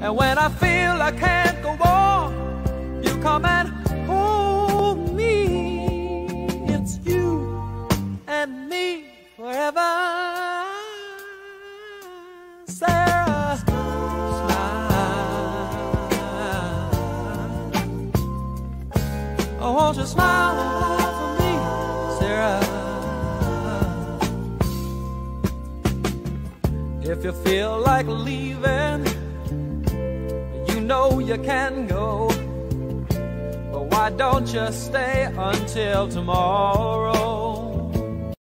And when I feel I can't go on, you come and hold me. It's you and me forever. Sara, smile. Oh, won't you smile for me, Sara? If you feel like leaving, know you can go. But why don't you stay until tomorrow?